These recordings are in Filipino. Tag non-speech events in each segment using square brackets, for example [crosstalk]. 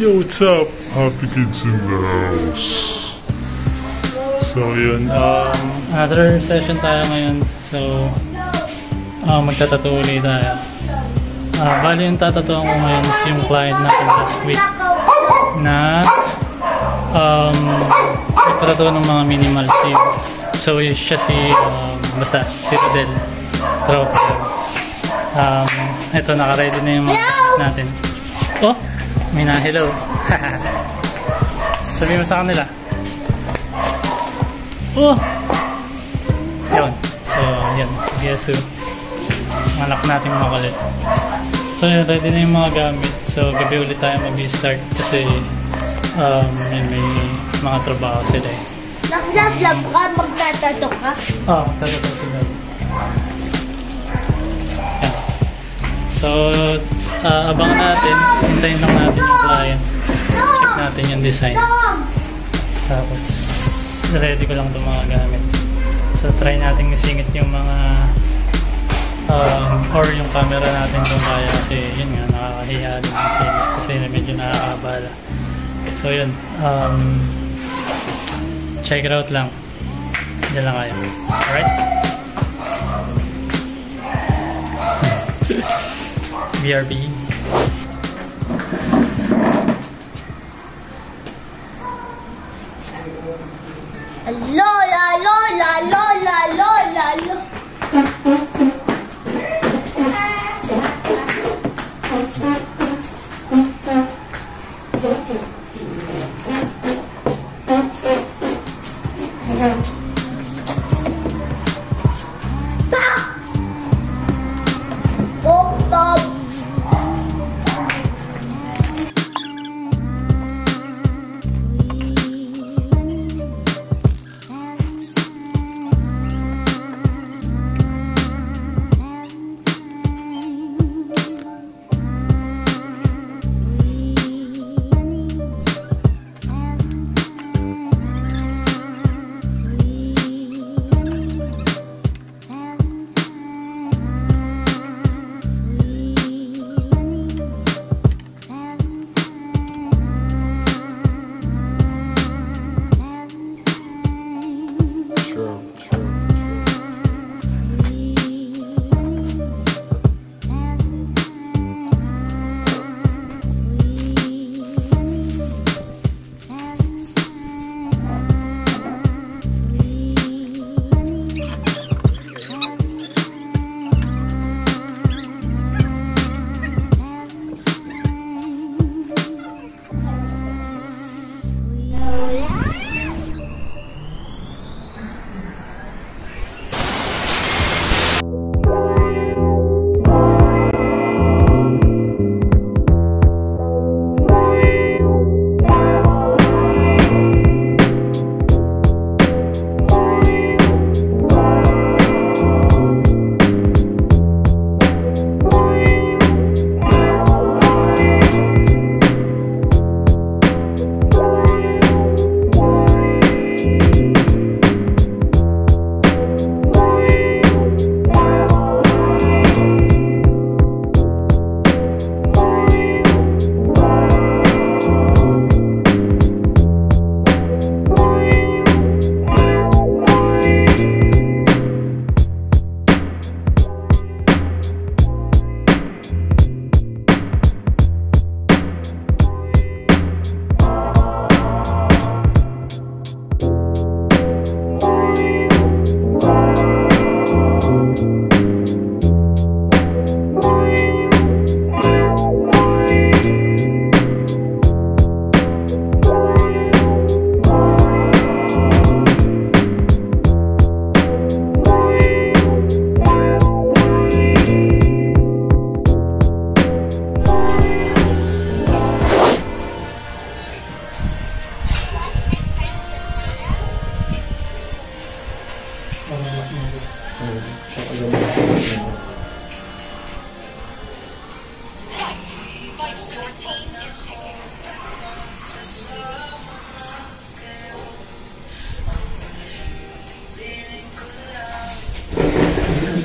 Yo, what's up? Happy kids in the house. So, yun. Um, another session tayo ngayon. So, uh, magtatato ulit tayo. Uh, bali yung tatatuan ko ngayon is yung client natin last week na um, nagpatatuan ng mga minimal sim. So, yun siya si, um, basta, si Rodel. Tropa. Um, ito, naka-ready na yung mga natin. Oh, may na hello. [laughs] Sabi mo sa kanila. Oh! Yun. So, yun. Si Yesu. Anak natin mga kulit. So, yun. Ready na yung mga gamit. So, gabi ulit tayo mag-start kasi um, yun, may mga trabaho sila eh. Nag-vlog ka, magtatato ka. Oh, talaga sila. Yan. So, uh, abangan natin. Hintayin lang natin yung client. Check natin yung design. Tapos, ready ko lang itong mga gamit. So, try natin isingit yung mga um, or yung camera natin kung kaya kasi yun nga, nakakahiya din singit kasi medyo nakakabala. So, yun. Um, check it out lang. Diyan lang kayo. Alright? [laughs] BRB. Lola, Lola, Lola, Lola, Lola.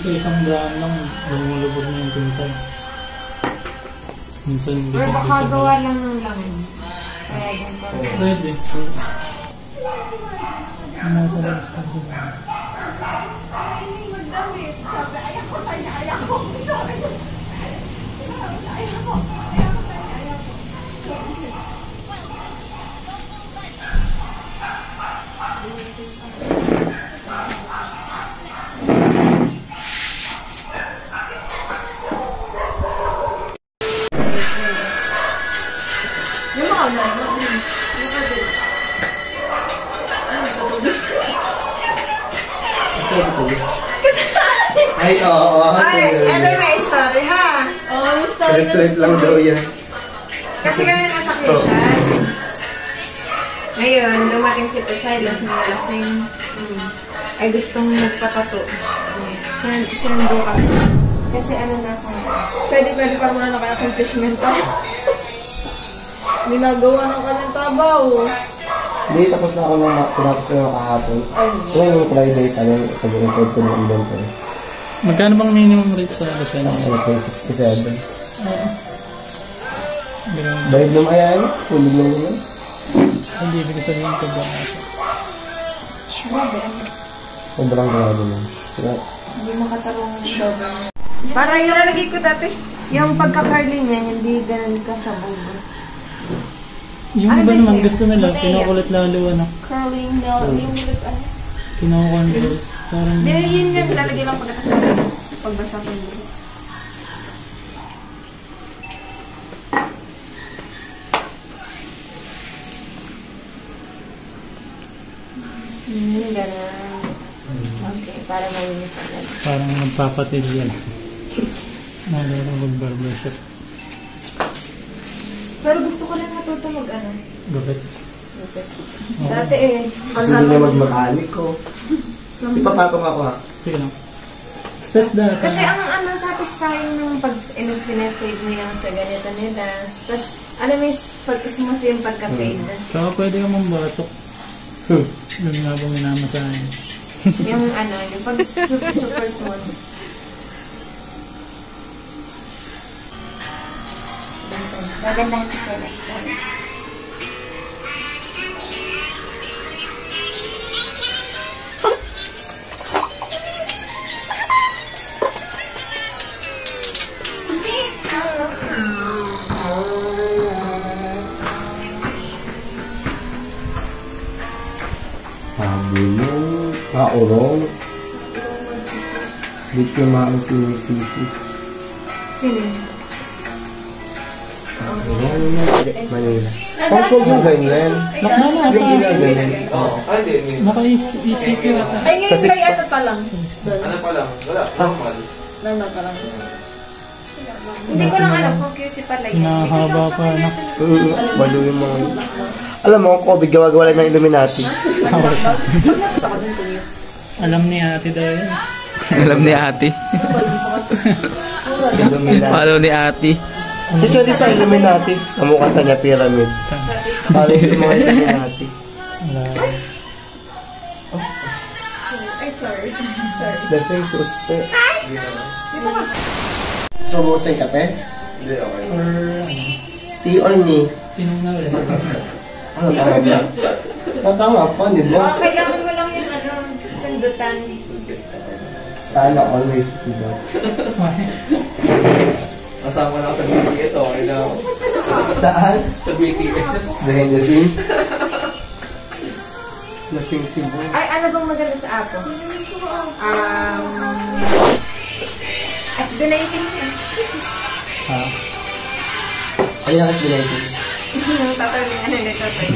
Sa isang daan lang, lumulubog na yung tinta. Minsan hindi Or baka gawa lang ng langin. Payagan ko. Pwede. Nasa labas ka sila. Ay, oo. Ay, ano may story ha? Oo, may story na. Trip lang daw yan. Kasi kami nasa Christians. Ngayon, dumating si Pasay, lasing na lasing. Hmm. Ay gustong magpatato. Sin sinundo kami. Kasi ano na ako, pwede pwede pa muna naka-accomplishment pa. [laughs] Ginagawa ng kanyang trabaho. Hindi, tapos na ako nung tinapos ko yung kahapon. So, yung Friday, ano, pag-record ko ng inventory. Magkano bang minimum rate sa Lucena? Ko, 67. Ganun. Bayad na mayan, tulog lang naman. Hindi, ibig sabihin ko ba? Ano? Sobrang grabe naman. Kaya, Hindi makatarong doble. Para yung nalagay ko dati, yung pagka-curly niya, hindi ganun ka sa bubo. Yung Ano ba naman gusto nila, kinukulit lalo ano, Curling, no, yung ano. Kinukontrol. Parang, Hindi, yun nga, lalagay lang pagkakasama. Pagbasa ko yun. Hmm, ganun. Okay, para malinis agad. parang nagpapatilya lang. Nalala mag-barbershop. Pero gusto ko rin matuto mag ano. Gupit. Dati eh, gusto niya mag-mechanic ko. Ipapatong ako ha. Sige lang. Stress data. Kasi ang ano, satisfying nung pag pinag-fade mo yung sa ganito nila. Tapos, alam mo, yung pag smooth yung pagka-fade. Saka pwede ka mambatok. Hmm. Yun nga ba minamasahin. [laughs] yung ano, yung pag super, super smooth. Maganda ang sila. Kaurong. Biktima ang sinisisi. Sino? Kaurong na. Manila. Huwag yung ganyan. Nakana Yung ginaganyan. Oo. Ay, Sa ngayon six kay pa. ano pa lang. Ano pa lang? Wala. Normal. Normal pa lang. Hindi ko lang alam kung QC pala yun. Nahaba pa na. Balo yung mga... Alam mo, COVID, gawa-gawa lang ng Illuminati. Alam ni ate daw yun. Alam ni ate. Follow ni ate. Si Chody sa Illuminati. Kamukha niya pyramid. Parang sa mga Illuminati. Ay, sorry. Sorry. Lasing suste. So, mo sa kape? Hindi, okay. Or ano, Tea or me? pinong na ulit. Ano tama ba? Tatama pa, di ba? kailangan mo lang yung ano, sundutan. Sana always do that. Kasama na ako sa BTS. Okay na ako. Saan? Sa BTS. Behind the scenes? Lasing si Boy. Ay, ano bang maganda sa apo? Um, SB19 na. Ha? Ay, nakas binayin Yung tatay niya, ano nito tayo.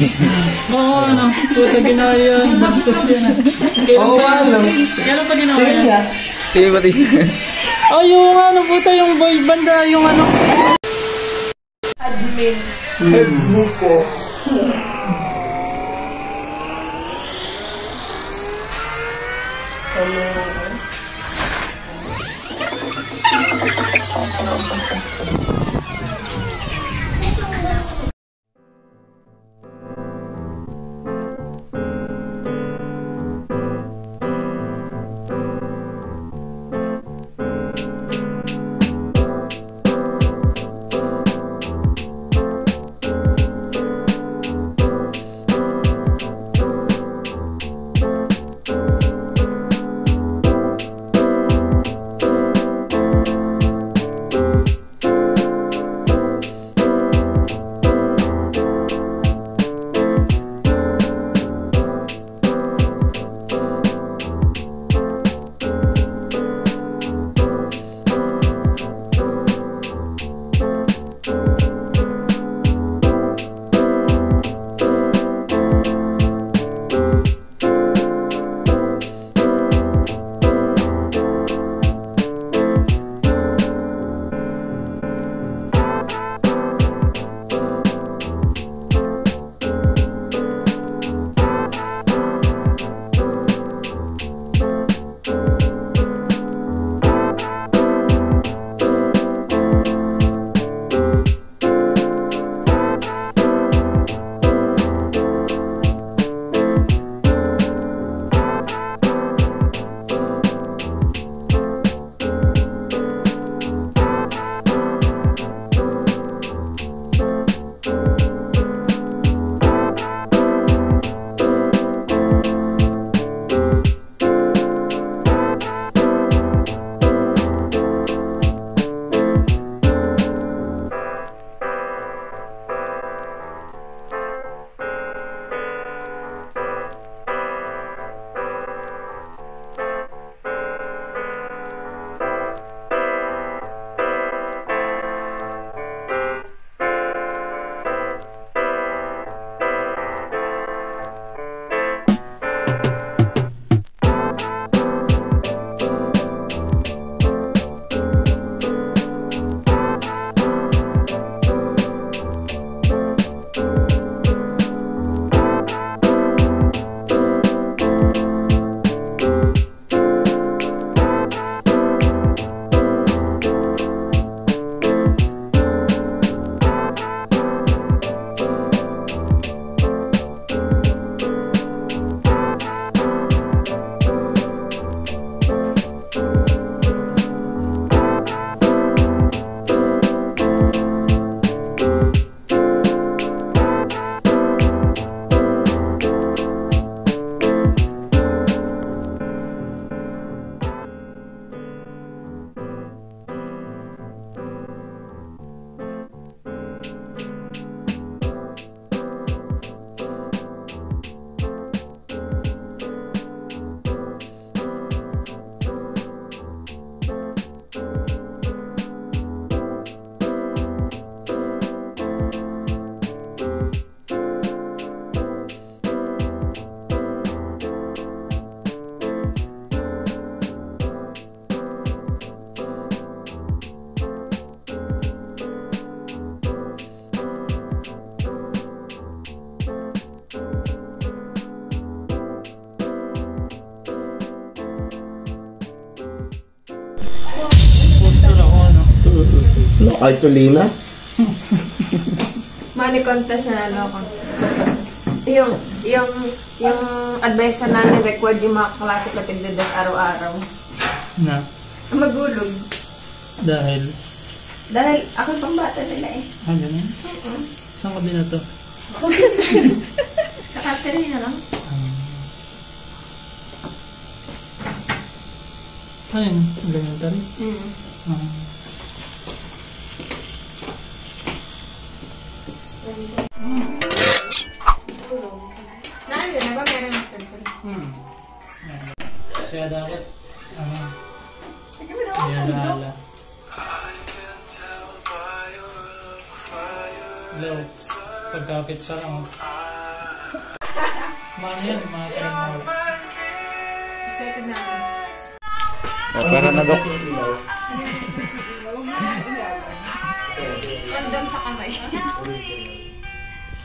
Oo, ano. Puta ginawa yun. Bastos yun. Oo, ano? kailan pa ginawa niya. Tingin ba tingin? Oh, yung ano puta, yung boy banda, yung ano. Admin. Head mo po. Ano, Artolina? [laughs] Money contest na loko. Yung, yung, yung advice na namin record yung mga klase ko tigdadas araw-araw. Na, Magulog. dahil, Dahil ako pang bata nila eh. ah, ganun? Saan ko din na to? Kakatari [laughs] na lang. Ayun, elementary. Mm. Ah. Naan yun? Ba meron ng cellphone? Hmm. Kaya dapat, ano, naala. Hello, pagkapit sa lang. Mga yan, mga mga. Excited na ako. O, para nagok. Random sa kamay.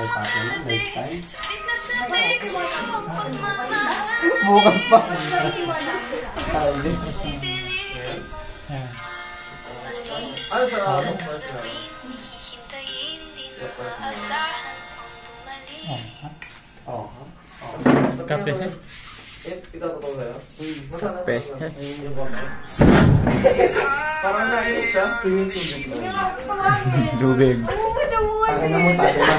kay Papa na, night time. Bukas pa. Sabi. Ano sa ako? Oh, ha? Oo. Kape. Eh, itatotoo sa'yo? Masana Pe. Yung konti. Parang nainom siya. Swimming tubig lang. Lubig. Pakina mo tate na.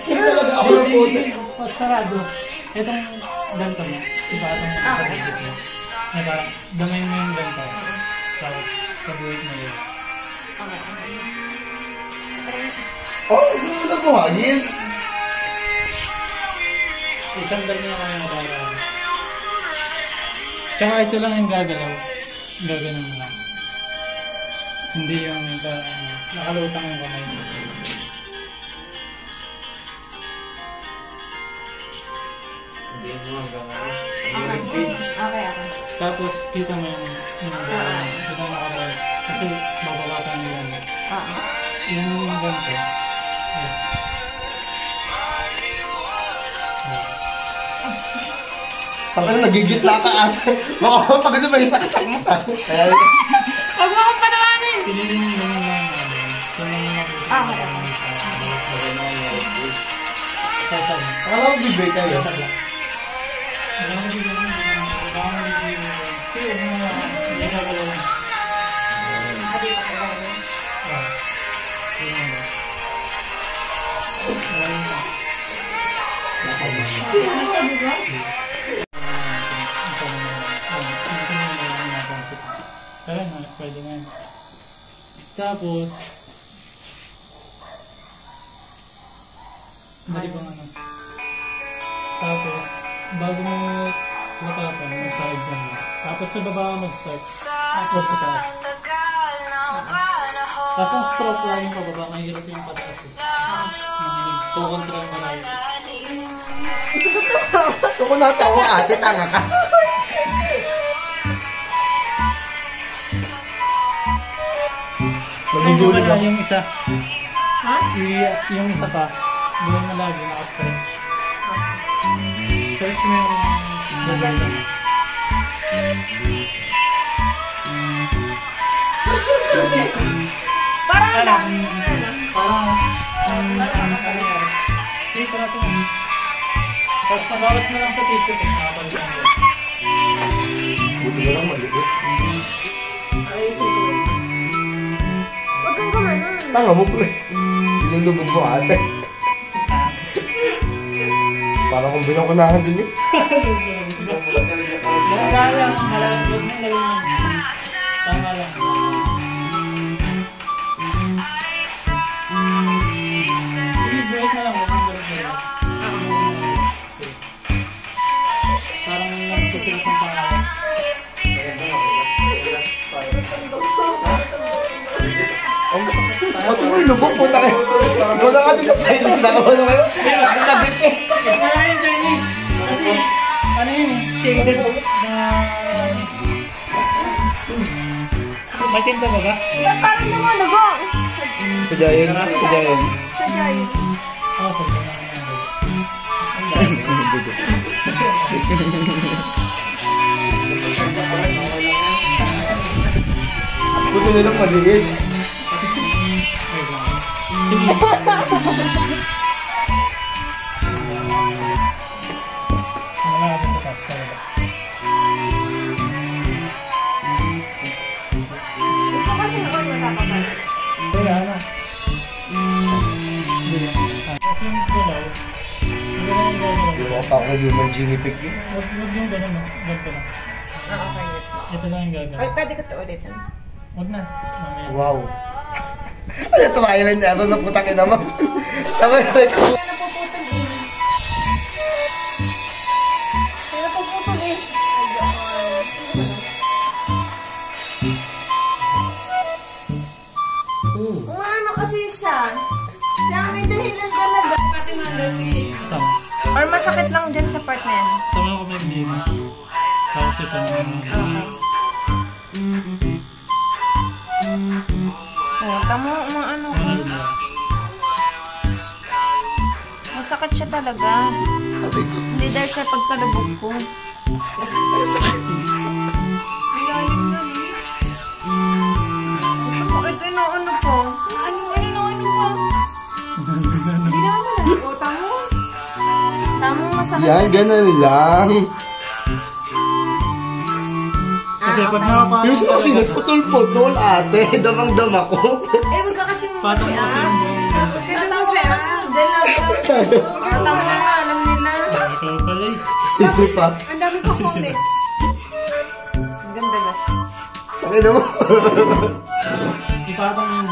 Sige talaga ako puti. Pag sarado, itong ganito mo, iba itong nakakabit mo. Na parang, damay mo yung ganito. Tapos, kabuhit mo yun. Oh, hindi mo na buhangin. Isang dal na kami na para. Tsaka ito lang yung gagalaw. Gaganon mo lang. Hindi yung uh, nakalutang yung kamay mo. Hindi mo hanggang ano. Okay. Okay, okay. Tapos, kita mo yung, yung gano'n. Ito nakalawal. Kasi, babawatan nila. yun. Oo. Yung ganito. Ayan. Tapos nagigitla ka ate. Baka [laughs] pag ano may saksak mo sa Kaya Huwag mo akong panawanin! Piliin mo yung mga ano. Sa mga Ah, okay. Sa sa Akala ko bibay kayo. Nga, pwede nga. Tapos, Bali bang ano? Tapos, bago mo matapon, mag-tide ka na. Tapos sa baba ka mag-start. Tapos sa taas. Tapos ang stroke lang yung pababa, mahirap yung pataas eh. Kukontrol mo lang. Ito ko natawa ate, tanga ka. Wala ako. yung isa. Ha? Yung isa pa. Gawin mo lagi, naka-stretch. Stretch mo yung gagawin mo. Parang Ano? Parang, um, ano, ano yan? Tapos nagawas mo lang sa mo. Buti na lang maliit. Ko yun. Huwag kang gumanon. Tanga mo pre. Pinulubog mo ate. Para kung binukunahan din eh. Malamig mo, malamig. Tama lang. Lubog po na kayo. Wala ka doon sa Chinese na kayo kayo. Kadit eh. Wala yung Chinese. Kasi, ano yun, shaded na... May tinta ba ba? Parang lumunugo. Sa Giant. Sa Giant. Sa Giant. Oo, sa Buti na lang maliit. Ah, yung yung. Hindi ko ako human guinea pig eh. Huwag yung gano'n, no? Ganito lang. Ah, okay. Ito lang yung gagawin. pwede ko to ulit. ah. Huwag na. Wow. Ano ito kaya lang niya? Ano naputakin naman? Tama yun. Kaya napuputol. Kaya napuputol eh. Umano kasi siya. Siya may dahilan talaga. Tama. Or masakit lang dyan sa part na yan. Tama ko may dito. Tapos ito naman. Oh, tamo, mga ano? Masakit siya talaga. Hindi dahil sa pagkalubog ko. Ito, ito na ano po. Ano, ano, ano, ano po? Hindi naman. O, tamo. Tamo, masakit. Yan, ganun lang. Kasi pag nakapatong Yung sa sinas, putol-putol ate. [laughs] Damang-dama ko. Eh, wag ka kasi Patong kasi yung. Tatawa ka kasi. Lang. [laughs] Tatawa na nga, alam nila. Ikaw pala eh. Sisi pa. Ang dami pa comments. Ang ganda gas. Taki na mo. Ipatong yung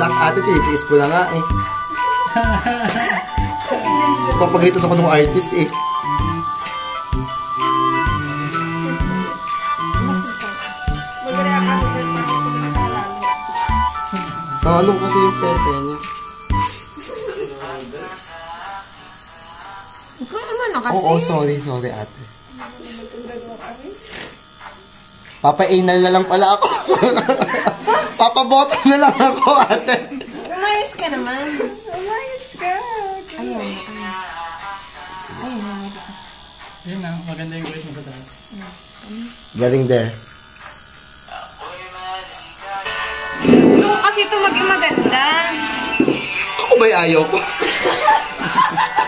Ganun. Ate, titiis ko na nga eh. Papagalitan ako ng artist eh. Talo kasi yung pepe niya. Ikaw naman na kasi. Oo, sorry, sorry ate. Papa-anal na lang pala ako. [laughs] Papa-bottom na lang ako ate. Umayos ka naman. Umayos ka. Ayun. Ayun. Yun na, maganda yung weight mo sa taas. Galing there. Gusto ko kasi ito maging maganda. Ako ba'y ayaw ko? [laughs]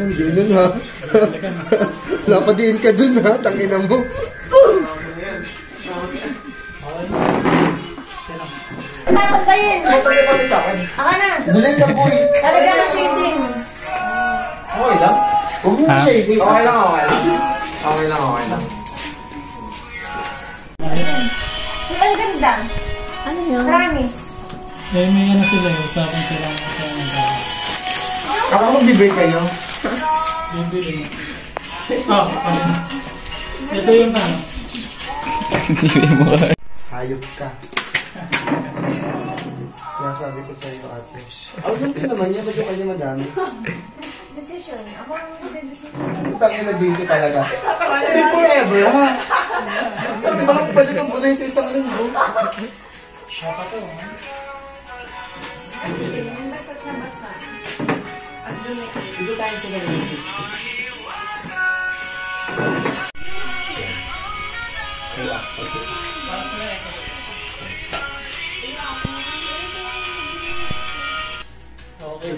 Ah, doon, di nun ha. [laughs] Napadiin ka dun ha, tangina mo. Akin. Aka na. Duling ka boy. Talaga na shading. Okay lang? Huwag mo Ha? shading. Okay lang, okay lang. Okay lang, okay lang. Ang ganda. Ano yun? Promise. Eh, may ano sila, eh, usapan sila. Kaya nag- Ako mag-debate kayo. Bibili. Ah, ano? Ito yung ano. Hayop ka. Kaya sabi ko sa'yo ate. Oh, ganito naman niya. Ba't yung kanya madami? Decision. Ako ang decision. Tangin na dito talaga. Sabi forever ha. Sabi baka pwede kang punay sa isang linggo. Basta't na basta. At dumi. Dito tayo sa ganun sis. Okay,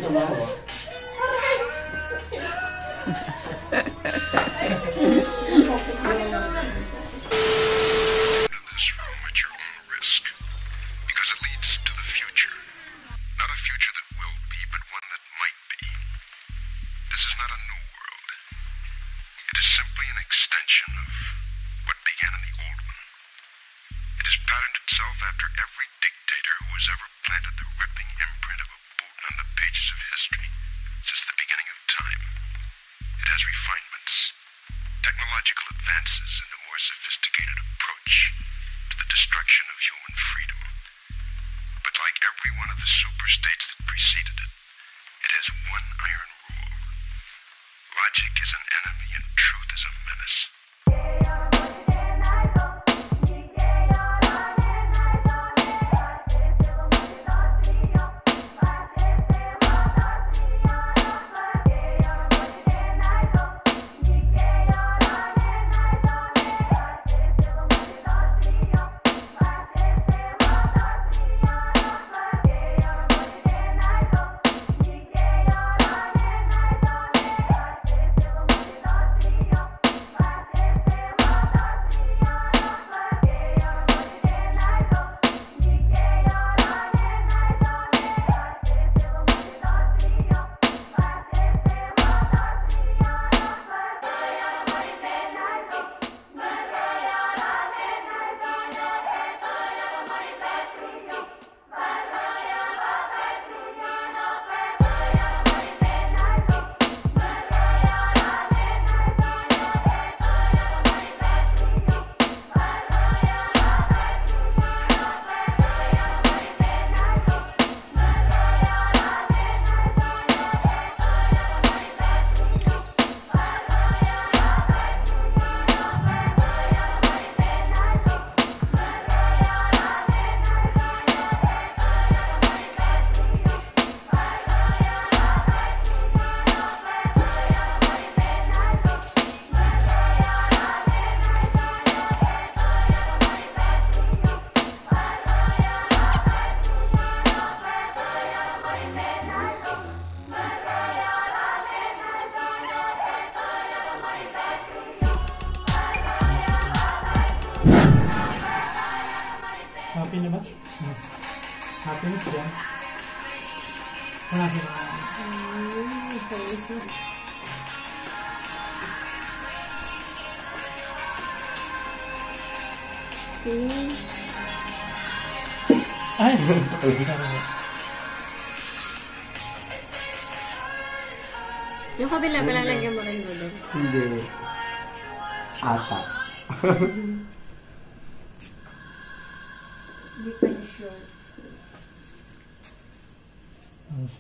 Happy na ba? Happiness yan. Happy na. Ay! Yung kabila, palalagyan mo rin mo doon. Hindi. Ata. Hindi pa niya sure.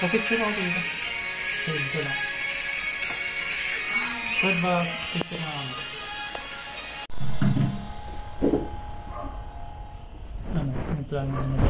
Pa-picture ako dito. Save ko lang. Pwede ba picture na ako? Ano? May plano na mag-ulit? Ang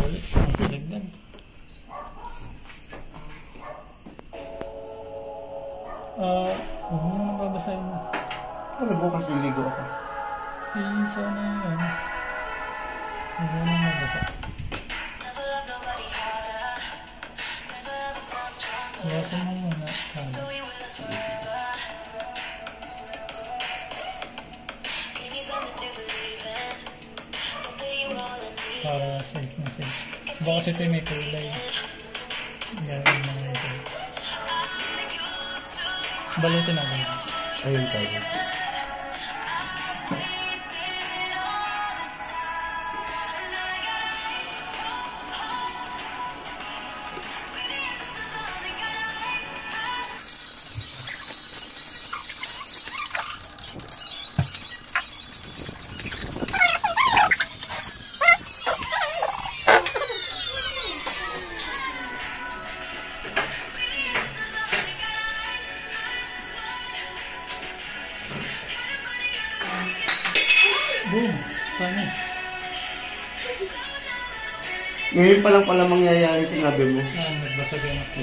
Ngayon pa lang pala mangyayari sinabi mo. Ah, nagbasag yan ako.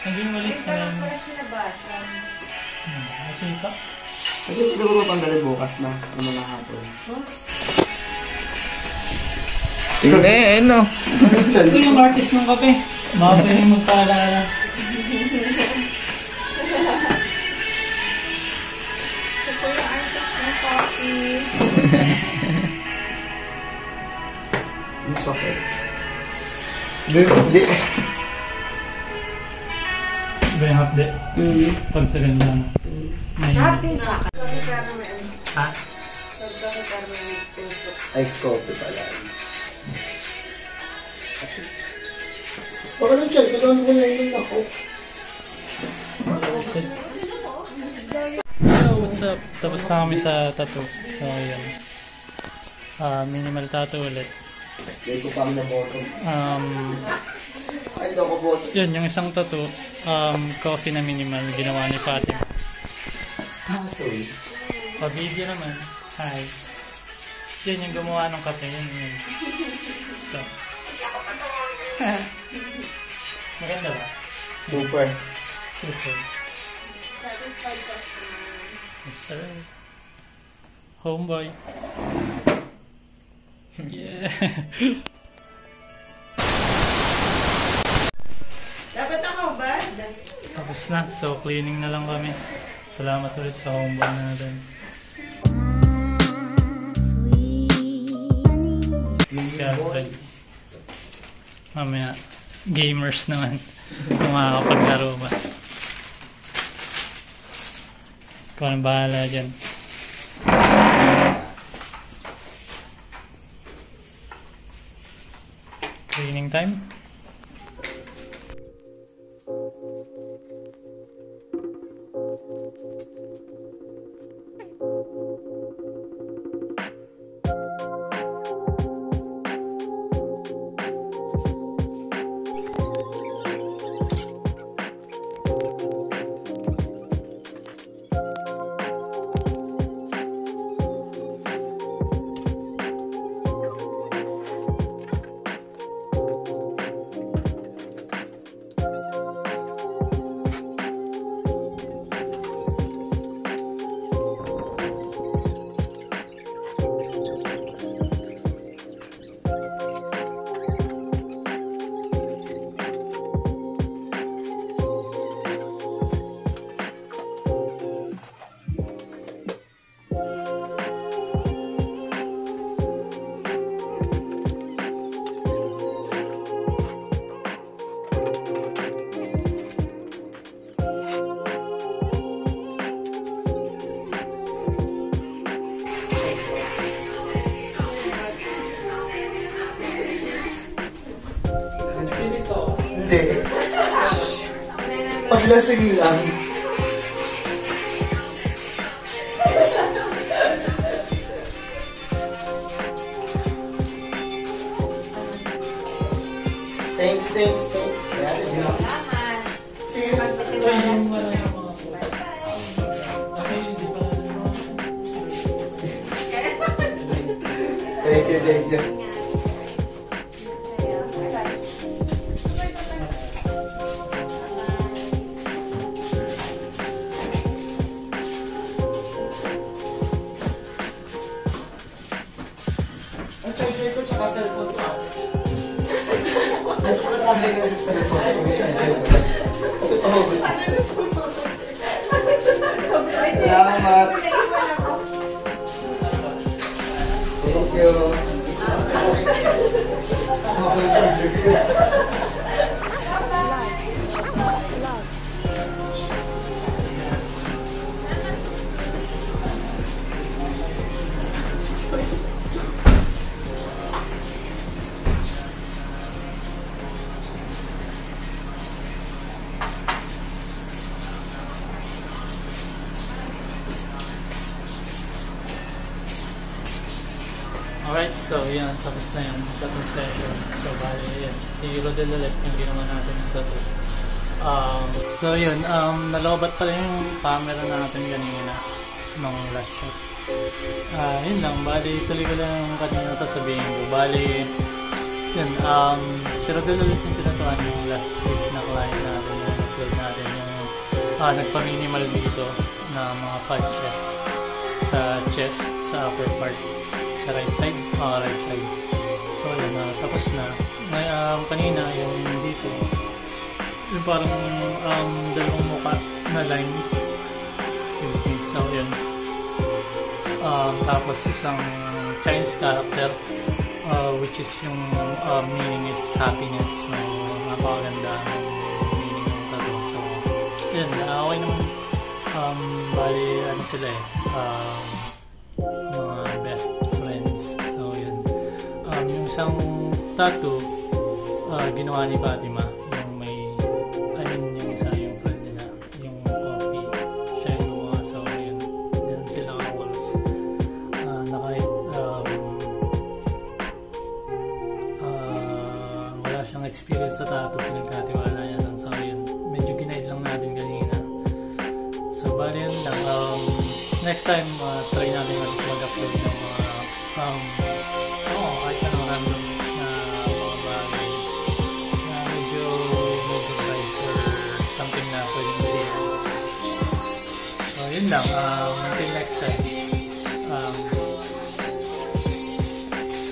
Naging walis na yun. pala siya nabasa. Hmm, Nasita. Kasi siguro mapanggaling bukas na. Ano mga hapon. Eh, ano? Ito yung artist ng kape. Baka pwede magpaalala. [laughs] Hindi. Iba yung hapde. Pag sa ganyan. May... Happy sa akin. Ha? Ice coffee pala. Baka lang siya, kailangan ko na yun ako. Hello, what's up? Tapos na kami sa tattoo. So, ayan. Ah, minimal tattoo ulit. Hindi ko pa na boto. Um, Ay, hindi ako boto. yun, yung isang tattoo, um, coffee na minimal, ginawa ni Fatima. Kaso eh. Pa-video naman. Hi. Yun yung gumawa ng kape. Yun, yun. Ito. [laughs] Maganda ba? Super. Super. Yes, sir. Homeboy. Yeah. Dapat ako ba? Tapos na. So, cleaning na lang kami. Salamat ulit sa homeboy natin. Si Alfred. Mamaya, gamers naman. [laughs] Kung makakapaglaro ba. Ikaw ang bahala dyan. Cleaning time? Paglasing lang. Tapos na yung tattoo session. So, bali, yan. Si Rodel ulit yung ginawa natin ng tattoo. Um, so yun, um, nalobat pala yung camera natin kanina nung last shot. Ah, yun lang, bali, tuloy ko lang kanina sasabihin ko. Bali, yun, um, si Rodel ulit yung tinatuan yung last week na client natin, yung upload natin, yung ah, nagpa-minimal dito na mga patches sa chest, sa upper part sa right side, ah right side. So yun, na tapos na. May, um, kanina yung dito, yung parang um, dalawang mukha na lines. Excuse me. So yun. Um, tapos isang Chinese character uh, which is yung uh, meaning is happiness. So, napakaganda ng meaning ng tattoo. So, yun, uh, okay naman. Um, bali, ano sila eh, um, mga best isang tattoo, uh, ginawa ni Fatima. Yung may, I yung isa, yung friend nila. Yung coffee. Siya yung gumawa. So, yun. Ganun sila ka-close. Uh, na kahit, um, uh, wala siyang experience sa tattoo, pinagkatiwala niya lang. So, yun. Medyo ginaid lang natin kanina. So, bali yun lang. Um, next time, uh, try natin ulit lang. Um, until next time. Um,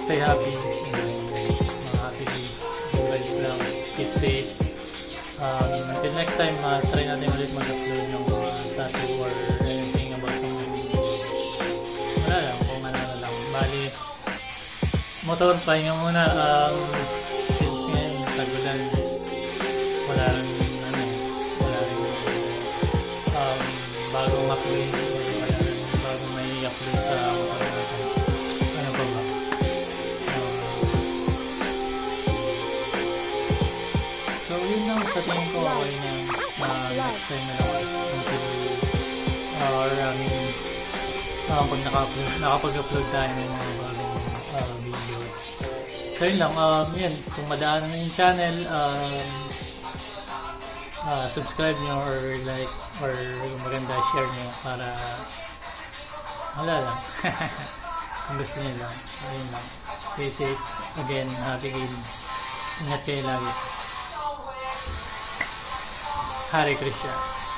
stay happy. Mga happy vibes lang. Keep safe. Um, until next time, uh, try natin ulit mag-upload ng mga tattoo or anything about something. Wala lang, kung ano lang. Bali, motor, pahinga muna. Um, time na lang until uh, mean uh, pag naka-upload, nakapag-upload tayo ng mga bagong uh, videos. So, yun lang. Um, yun, kung madaan na yung channel, um, uh, subscribe nyo or like or kung maganda, share nyo para wala lang. [laughs] kung gusto nyo lang. Ayun lang. Stay safe. Again, happy games. Ingat kayo lagi. Hare Krishna.